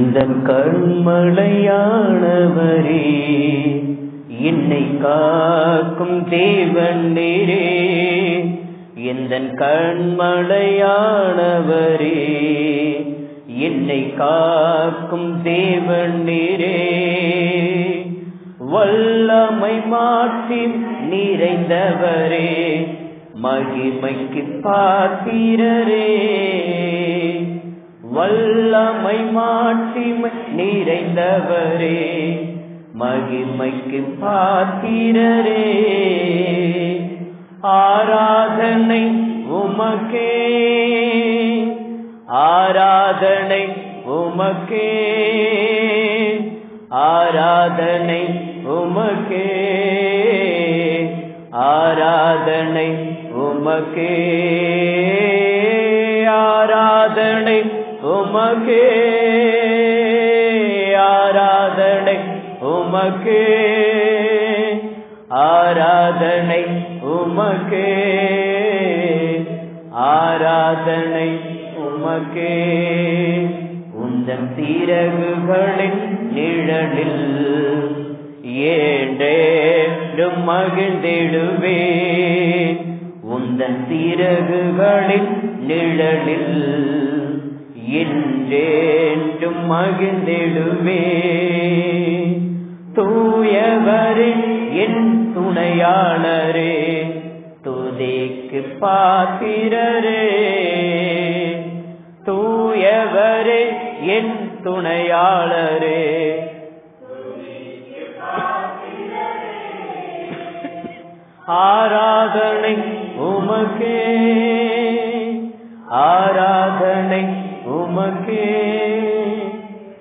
இந்த கண்மலையானவரே என்னை காக்கும் தேவன் நீரே. எந்த கண்மலையானவரே என்னை காக்கும் தேவன் நீரே. வல்லமை மாற்றி நிறைந்தவரே மகிமைக்கு பாத்திரரே. வல்லமை மாற்றி நிறைந்தவரே மகிமைக்கு பாத்திரரே ஆராதனை உமக்கே ஆராதனை உமக்கே ஆராதனை உமக்கே ஆராதனை உமக்கே. ஆராதனை உமக்கே ஆராதனை உமக்கே ஆராதனை உமக்கே ஆராதனை உமக்கே. உந்தன் சிறகுகளின் நிழலில் ஏண்டேடும் மகிழ்ந்திடுவே உந்தன் சிறகுகளின் நிழலில் என்றேண்டும் மகிழ்ந்திடுமே. தூயவரே என் துணையாளரே துதிக்கு பாத்திரரே. தூயவரே என் துணையாளரே. ஆராதனை உமகே உமக்கே.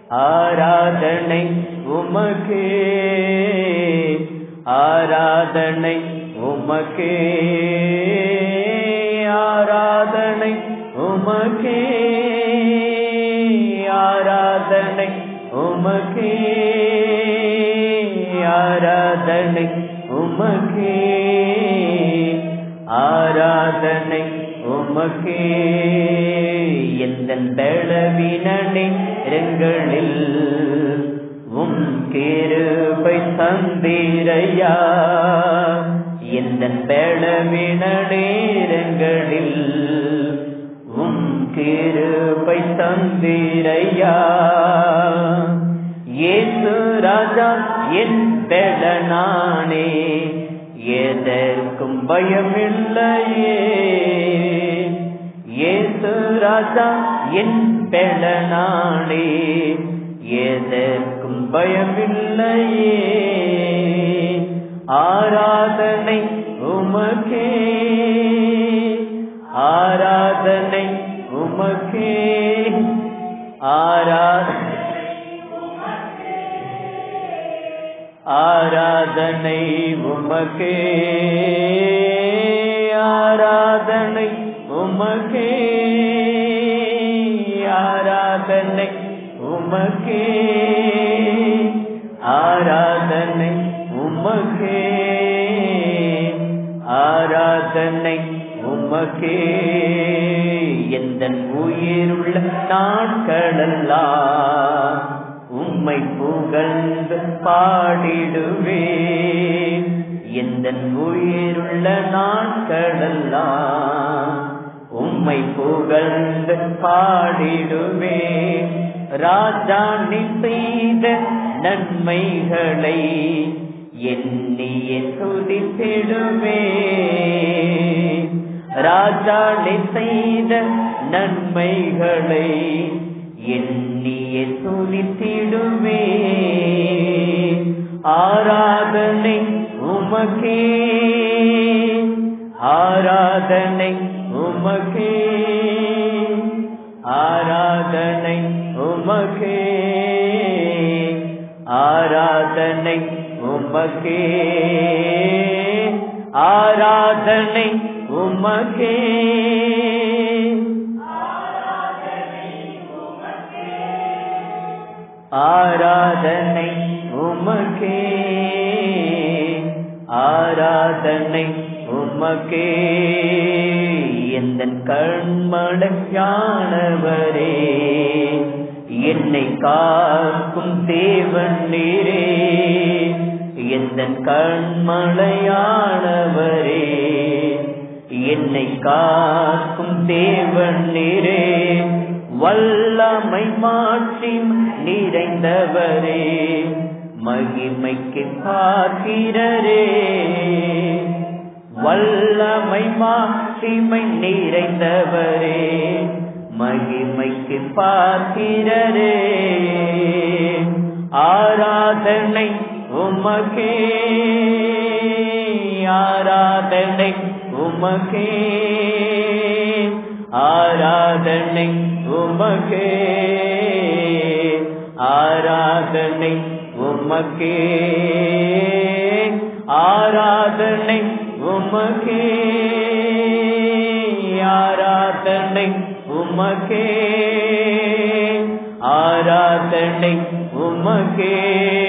ஆராதனை உமக்கே. ஆராதனை உமக்கே. ஆராதனை உமக்கே. ஆராதனை உமக்கே. ஆராதனை உமக்கே. ஆராதனை உமக்கே. எந்த பலவினனை ரெங்களில் உம் கேருபை தந்தீரையா. எந்த பலவின நேரங்களில் உம் கேருபை தந்தீரையா. ஏசு ராஜா என் பெலனானே எதற்கும் பயமில்லையே. ஏசு ராஜா என் பெலனானே எதற்கும் பயமில்லையே. ஆராதனை உமக்கே ஆராதனை உமக்கே ஆராதனை ஆராதனை உமக்கே. உமக்கே ஆராதனை உமக்கே ஆராதனை உமக்கே ஆராதனை உமக்கே. எந்த உயிருள்ள நாட்களெல்லாம் உம்மை புகழ்ந்து பாடிடுவே எந்த உயிருள்ள நாள் உம்மை புகழ்ந்து பாடிடுவே ராஜா நீ செய்த நன்மைகளை எண்ணிய துதித்திடுவே ராஜா நீ செய்த நன்மைகளை எண்ணிய துதித்திடுவே ஆராதனை உமக்கே. ஆராதனை உமக்கே. ஆராதனை உமகே ஆராதனை உமகே ஆராதனை உமகே ஆராதனை உமகே ஆராதனை உமகே எந்த கண்மடையானவரே என்னை காக்கும் தேவன் நீரே. எந்த கண்மழையானவரே என்னை காக்கும் தேவன் நீரே. வல்லமை மாற்றி நிறைந்தவரே. மகிமைக்கு பார்க்கிறரே. வல்லமை மாசிமை நிறைந்தவரே மகிமைக்கு பார்க்கிறரே. ஆராதனை உமகே ஆராதனை உமகே ஆராதனை உமகே ஆராதனை உமகே ஆராதனை உமக்கே ஆராதனை உமக்கே ஆராதனை உமக்கே.